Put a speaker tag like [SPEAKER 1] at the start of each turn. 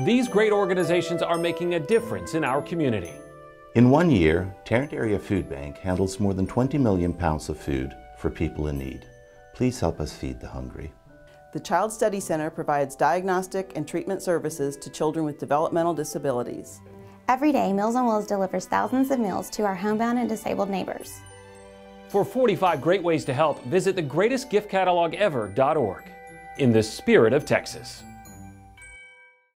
[SPEAKER 1] These great organizations are making a difference in our community.
[SPEAKER 2] In one year, Tarrant Area Food Bank handles more than 20 million pounds of food for people in need. Please help us feed the hungry.
[SPEAKER 3] The Child Study Center provides diagnostic and treatment services to children with developmental disabilities.
[SPEAKER 4] Every day, Meals on Wheels delivers thousands of meals to our homebound and disabled neighbors.
[SPEAKER 1] For 45 great ways to help, visit thegreatestgiftcatalogever.org. In the spirit of Texas.